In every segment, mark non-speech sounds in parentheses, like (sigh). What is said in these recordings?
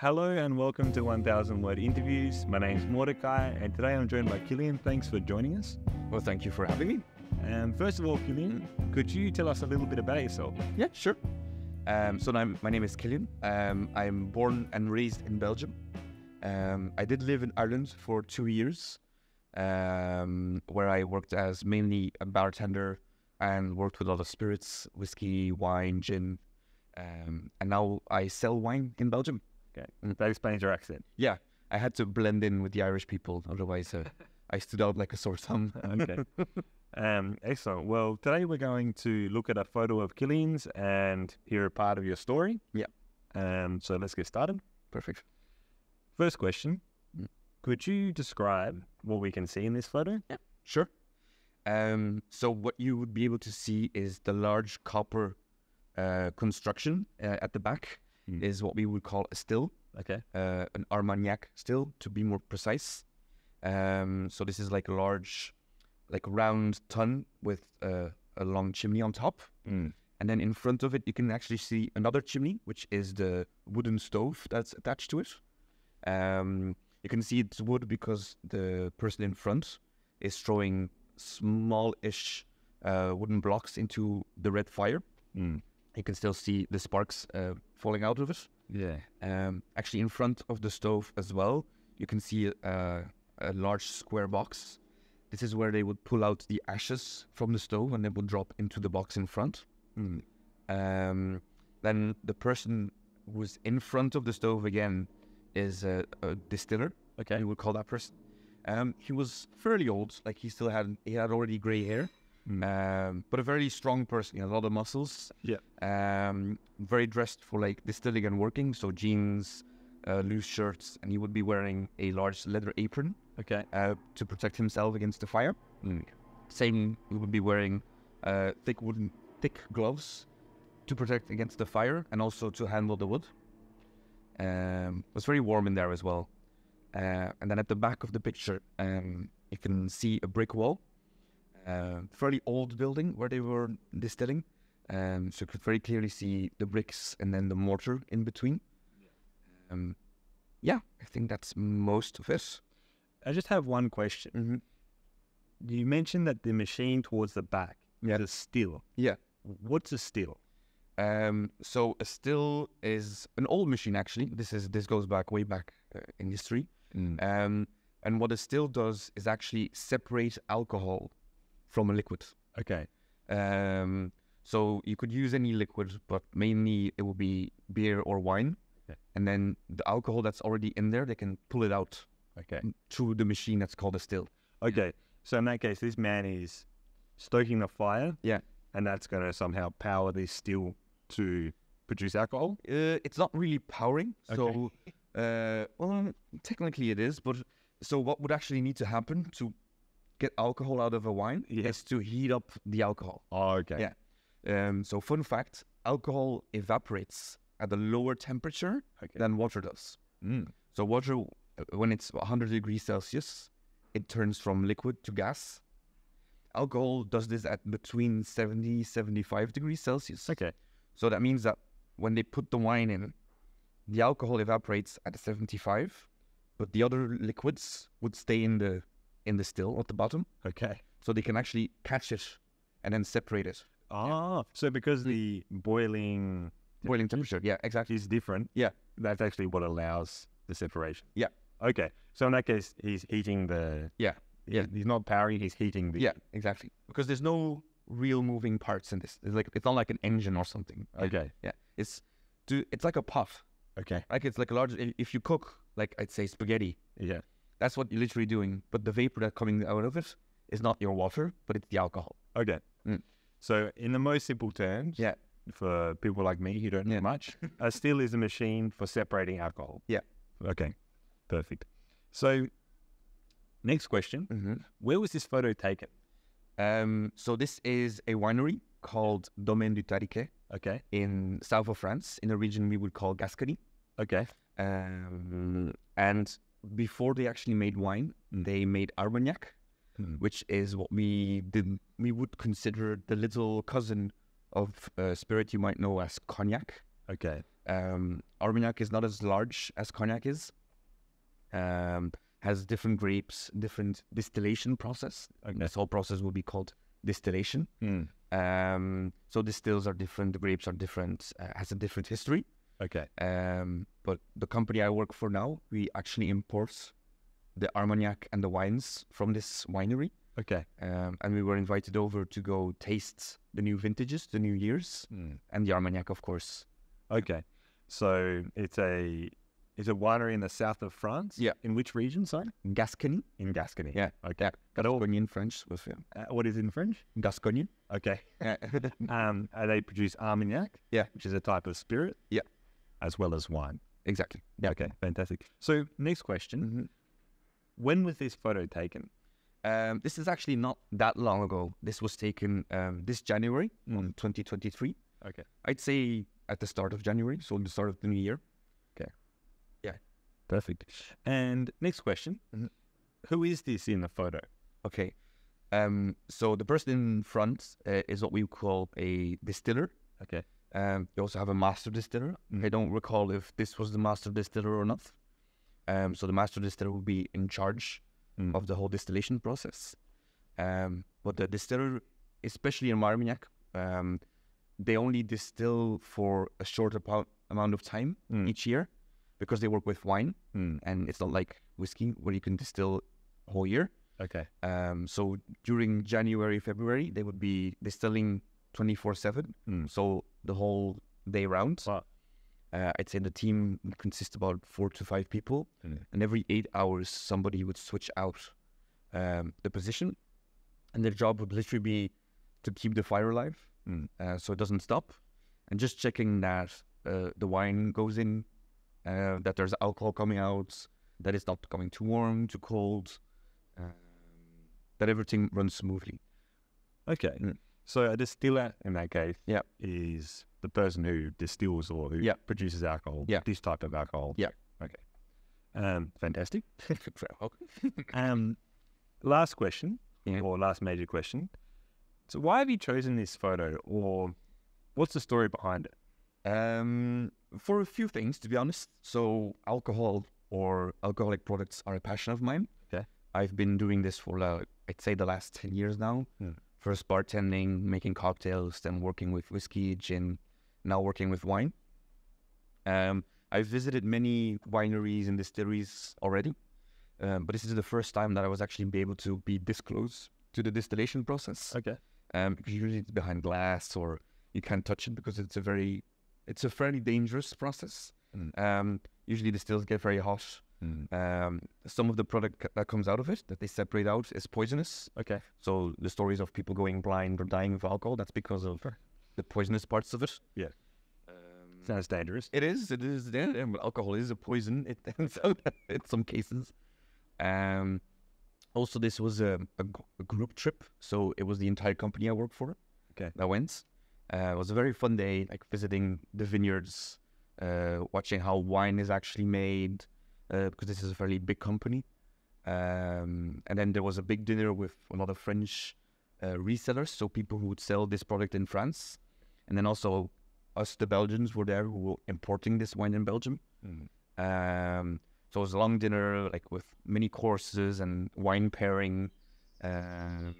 Hello and welcome to 1000 Word Interviews. My name is Mordecai and today I'm joined by Kilian. Thanks for joining us. Well, thank you for having me. And first of all, Kilian, could you tell us a little bit about yourself? Yeah, sure. Um, so I'm, my name is Kilian. Um, I'm born and raised in Belgium. Um, I did live in Ireland for two years, um, where I worked as mainly a bartender and worked with a lot of spirits, whiskey, wine, gin. Um, and now I sell wine in Belgium. Okay, that explains your accent. Yeah, I had to blend in with the Irish people, otherwise uh, I stood out like a sore thumb. (laughs) Okay. um, excellent. Well, today we're going to look at a photo of Kilian's and hear a part of your story. Yeah. Um, so let's get started. Perfect. First question Mm. Could you describe what we can see in this photo? Yeah, sure. Um, so what you would be able to see is the large copper uh, construction uh, at the back Mm. is what we would call a still, Okay. uh, an Armagnac still, to be more precise. Um, so this is like a large, like round tun with uh, a long chimney on top. Mm. And then in front of it, you can actually see another chimney, which is the wooden stove that's attached to it. Um, you can see it's wood because the person in front is throwing small-ish uh, wooden blocks into the red fire. Mm. You can still see the sparks uh, falling out of it. Yeah. Um, actually, in front of the stove as well, you can see uh, a large square box. This is where they would pull out the ashes from the stove and they would drop into the box in front. Mm. Um, then the person who's in front of the stove again is a, a distiller. Okay. You would call that person. Um, he was fairly old, like he still had he had already grey hair. Um, but a very strong person. He had a lot of muscles. Yeah. Um, very dressed for like distilling and working, so jeans, uh, loose shirts, and he would be wearing a large leather apron Okay. uh, to protect himself against the fire. Mm. Same, he would be wearing uh, thick wooden, thick gloves to protect against the fire and also to handle the wood. Um, it was very warm in there as well. Uh, and then at the back of the picture, um, you can see a brick wall, uh, fairly old building where they were distilling. Um, so you could very clearly see the bricks and then the mortar in between. Um, yeah, I think that's most of it. I just have one question. Mm-hmm. You mentioned that the machine towards the back Yeah. is a still. Yeah. What's a still? Um, so a still is an old machine actually. This is this goes back way back uh, in history. Um, and what a still does is actually separate alcohol from a liquid. Okay. Um, so you could use any liquid, but mainly it will be beer or wine. Okay. And then the alcohol that's already in there, they can pull it out Okay. through the machine that's called a still. Okay. So in that case, this man is stoking the fire. Yeah. And that's going to somehow power this still to produce alcohol. Uh, it's not really powering. Okay. So, uh, well, technically it is. But so what would actually need to happen to get alcohol out of a wine Yeah. is to heat up the alcohol. Oh, okay. Yeah. Um, so fun fact: alcohol evaporates at a lower temperature Okay. than water does. Mm. So water, uh, when it's 100 degrees Celsius, it turns from liquid to gas. Alcohol does this at between 70 75 degrees Celsius. Okay. So that means that when they put the wine in, the alcohol evaporates at 75, but the other liquids would stay in the in the still at the bottom, Okay. so they can actually catch it and then separate it. Ah, so because the boiling Boiling temperature, yeah, exactly. is different. Yeah. That's actually what allows the separation. Yeah. Okay. So in that case, he's heating the. Yeah, yeah. He's not powering. He's heating the. Yeah, exactly. Because there's no real moving parts in this. It's like it's not like an engine or something. Okay. Yeah, it's do it's like a puff. Okay. Like it's like a large. If you cook, like I'd say spaghetti, Yeah. That's what you're literally doing. But the vapor that's coming out of it is not your water, but it's the alcohol. Okay. Mm. So in the most simple terms. Yeah. For people like me who don't know Yeah. much, (laughs) a still is a machine for separating alcohol. Yeah. Okay. Perfect. So, next question: Mm-hmm. Where was this photo taken? Um, so this is a winery called Domaine du Tariquet Okay. in south of France, in a region we would call Gascony. Okay. Um, and before they actually made wine, they made Armagnac, Mm. which is what we did we would consider the little cousin of uh, spirit you might know as cognac. Okay. Um, Armagnac is not as large as cognac is. Um, has different grapes, different distillation process. Okay. This whole process will be called distillation. Hmm. Um, so distills are different, the grapes are different, uh, has a different history. Okay. Um, but the company I work for now, we actually import the Armagnac and the wines from this winery. Okay. Um, and we were invited over to go taste the new vintages, the new years, Hmm. and the Armagnac, of course. Okay. So it's a it's a winery in the south of France. Yeah. In which region, sorry? In Gascony. In Gascony. Yeah. Okay. Yeah. Gascogne in French. Yeah. Uh, what is in French? Gascogne. Okay. (laughs) Um, they produce Armagnac. Yeah. Which is a type of spirit. Yeah. As well as wine. exactly. Yeah. Okay. Fantastic. So next question: Mhm. When was this photo taken? Um, this is actually not that long ago. This was taken um, this January, on 2023. Okay. I'd say at the start of January, so the start of the new year. Okay. Yeah. Perfect. And next question: Mhm. Who is this in the photo? Okay. Um, so the person in front uh, is what we call a distiller. Okay. Um, you also have a master distiller. Mm. I don't recall if this was the master distiller or not. Um, so the master distiller will be in charge Mm. of the whole distillation process. Um, but the distiller, especially in Armagnac, um, they only distill for a short amount amount of time Mm. each year because they work with wine, Mm. and it's not like whiskey where you can distill whole year. Okay. Um, so during January, February, they would be distilling 24 7. Mm. So the whole day round. Wow. Uh, I'd say the team consists about four to five people. Mm. And every eight hours, somebody would switch out um, the position. And their job would literally be to keep the fire alive Mm. uh, so it doesn't stop. And just checking that uh, the wine goes in, uh, that there's alcohol coming out, that it's not coming too warm, too cold, um, that everything runs smoothly. Okay. Mm. So a distiller in that case Yeah. is the person who distills or who Yeah. produces alcohol. Yeah. This type of alcohol. Yeah. Okay. Um, fantastic. (laughs) (laughs) Um, last question Yeah. or last major question. So why have you chosen this photo or what's the story behind it? Um, for a few things, to be honest. So, alcohol or alcoholic products are a passion of mine. Okay. I've been doing this for, uh, I'd say, the last 10 years now. Hmm. First bartending, making cocktails, then working with whiskey, gin, now working with wine. Um, I've visited many wineries and distilleries already, um, but this is the first time that I was actually able to be this close to the distillation process Okay. um, because usually it's behind glass or you can't touch it because it's a very, it's a fairly dangerous process. Mm. Um, usually the stills get very hot. Um, some of the product that comes out of it that they separate out is poisonous. Okay. So the stories of people going blind or dying of alcohol, that's because of the poisonous parts of it. Yeah. Um, Sounds dangerous. it is. It is. Yeah, but alcohol is a poison. (laughs) It turns out in some cases. Um, also, this was a group trip, so it was the entire company I worked for. Okay. that went. Uh, it was a very fun day, like visiting the vineyards, uh, watching how wine is actually made, uh, because this is a fairly big company. Um, and then there was a big dinner with a lot of French uh, resellers, so people who would sell this product in France, and then also us, the Belgians, were there who were importing this wine in Belgium. Mm. Um, so it was a long dinner, like with many courses and wine pairing, um,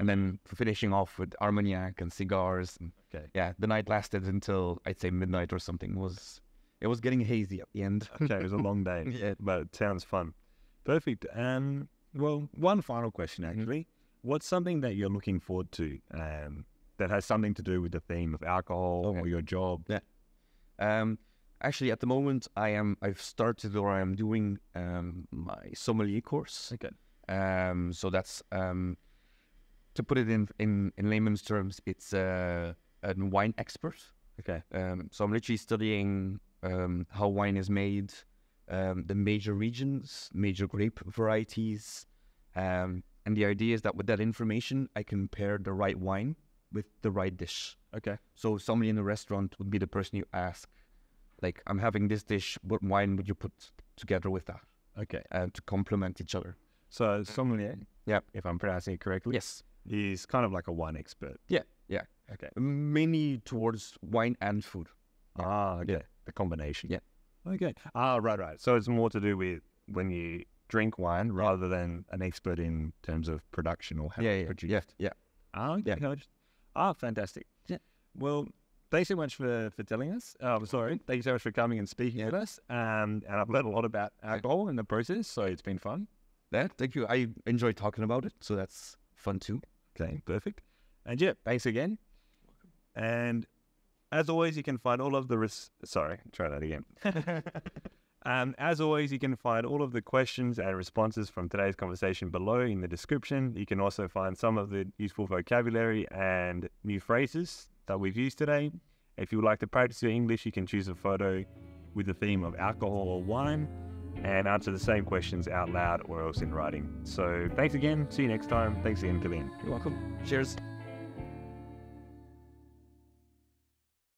and then finishing off with Armagnac and cigars. And Okay. yeah, the night lasted until I'd say midnight or something. It was it was getting hazy at the end. (laughs) Okay. It was a long day. (laughs) Yeah. But it sounds fun. Perfect. Um, well, one final question Mm-hmm. actually. What's something that you're looking forward to um, that has something to do with the theme of alcohol Okay. or your job? Yeah. Um, actually, at the moment, I am I've started or I am doing um, my sommelier course. Okay. Um, so that's um, to put it in in, in layman's terms, it's uh, a wine expert. Okay. Um, so I'm literally studying um, how wine is made, um, the major regions, major grape varieties, um, and the idea is that with that information, I can pair the right wine with the right dish. Okay. So somebody in a restaurant would be the person you ask, like, I'm having this dish, what wine would you put together with that Okay. uh, to complement each other? So sommelier, Yep. if I'm pronouncing it correctly, Yes. is kind of like a wine expert. Yeah, yeah. Okay. Mainly towards wine and food. Ah, okay. The combination. Yeah. Okay. Ah, right, right. So it's more to do with when you drink wine rather than an expert in terms of production or how Yeah, it's yeah, produced. yeah, yeah. Ah, okay. Yeah. Ah, fantastic. Yeah. Well, thanks so much for, for telling us. Oh, I'm sorry. Thank you so much for coming and speaking with us. Um, and I've learned a lot about alcohol in the process, so it's been fun. Yeah, thank you. I enjoy talking about it, so that's fun too. Okay, perfect. And yeah, thanks again. And as always, you can find all of the res- sorry, try that again. (laughs) um, as always, you can find all of the questions and responses from today's conversation below in the description. You can also find some of the useful vocabulary and new phrases that we've used today. If you would like to practice your English, you can choose a photo with the theme of alcohol or wine and answer the same questions out loud or else in writing. So thanks again. See you next time. Thanks again, Kilian. You're welcome. Cheers.